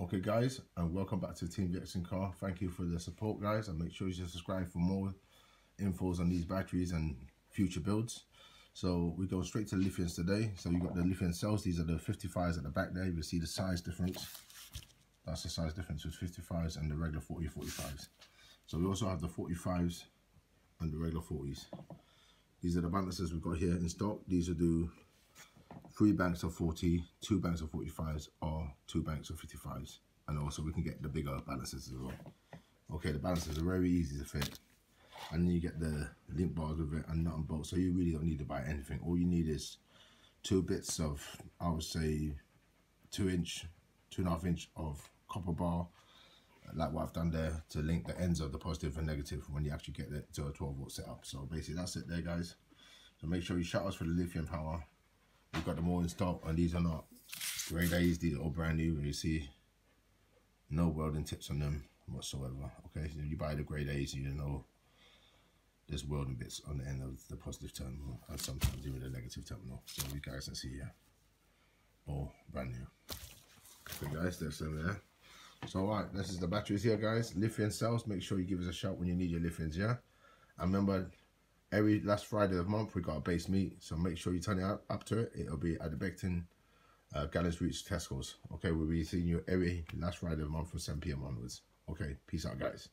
Okay guys, and welcome back to Team Vexen Car. Thank you for the support guys and make sure you subscribe for more infos on these batteries and future builds. So we go straight to the lithiums today. So you got the lithium cells, these are the 55s at the back there. You see the size difference. That's the size difference with 55s and the regular 40 45s. So we also have the 45s and the regular 40s. These are the balances we've got here in stock. These will do three banks of 40, two banks of 45s, or two banks of 55s. And also we can get the bigger balances as well. Okay, the balances are very easy to fit. And then you get the link bars with it and nut and bolt. So you really don't need to buy anything. All you need is two bits of, I would say, two inch, two and a half inch of copper bar, like what I've done there, to link the ends of the positive and negative when you actually get it to a 12 volt setup. So basically that's it there, guys. So make sure you shout us for the lithium power got them all in stock and these are not grade A's, these are all brand new. You see no welding tips on them whatsoever. Okay, so you buy the grade A's, you know there's welding bits on the end of the positive terminal and sometimes even the negative terminal. So you guys can see here, all brand new. Okay guys, there's them there. So alright, this is the batteries here guys. Lithium cells, make sure you give us a shout when you need your lithiums, yeah? And remember, every last Friday of the month we got a base meet, so make sure you turn it up, up to it. It'll be at the Beckton uh, Gallions Reach Tesco's. Okay, we'll be seeing you every last Friday of the month from 7 p.m. onwards. Okay, peace out, guys.